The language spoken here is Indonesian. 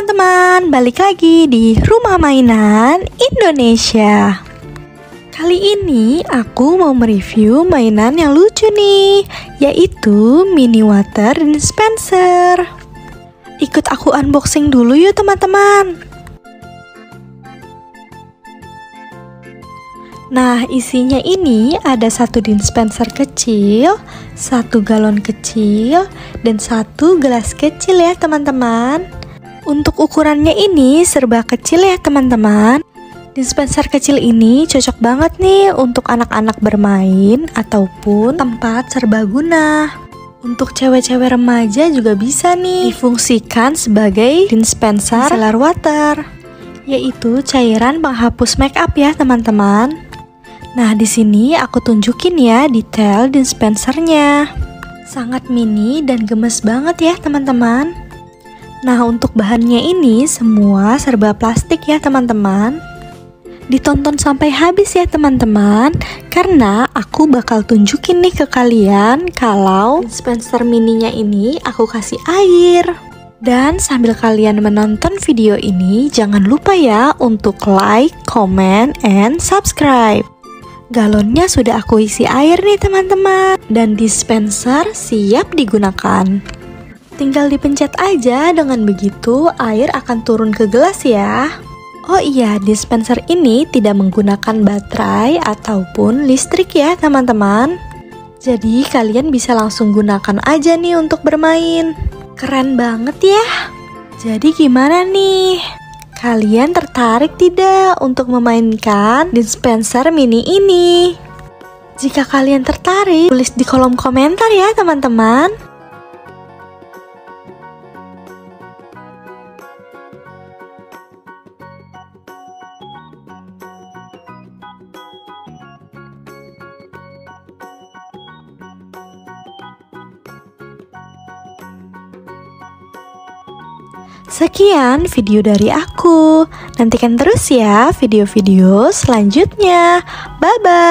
teman-teman, balik lagi di Rumah Mainan Indonesia. Kali ini aku mau mereview mainan yang lucu nih, yaitu mini water dispenser. Ikut aku unboxing dulu yuk teman-teman. Nah, isinya ini ada satu dispenser kecil, satu galon kecil, dan satu gelas kecil ya teman-teman. Untuk ukurannya ini serba kecil ya teman-teman. Dispenser kecil ini cocok banget nih untuk anak-anak bermain ataupun tempat serbaguna. Untuk cewek-cewek remaja juga bisa nih difungsikan sebagai dispenser micellar water, yaitu cairan penghapus make up ya teman-teman. Nah, di sini aku tunjukin ya detail dispensernya. Sangat mini dan gemes banget ya, teman-teman. Nah, untuk bahannya ini semua serba plastik ya, teman-teman. Ditonton sampai habis ya, teman-teman, karena aku bakal tunjukin nih ke kalian kalau dispenser mininya ini aku kasih air. Dan sambil kalian menonton video ini, jangan lupa ya untuk like, comment, and subscribe. Galonnya sudah aku isi air nih teman-teman Dan dispenser siap digunakan Tinggal dipencet aja dengan begitu air akan turun ke gelas ya Oh iya, dispenser ini tidak menggunakan baterai ataupun listrik ya teman-teman Jadi kalian bisa langsung gunakan aja nih untuk bermain Keren banget ya Jadi gimana nih? Kalian tertarik tidak untuk memainkan dispenser mini ini? Jika kalian tertarik, tulis di kolom komentar ya teman-teman. Sekian video dari aku. Nantikan terus ya video-video selanjutnya. Bye bye.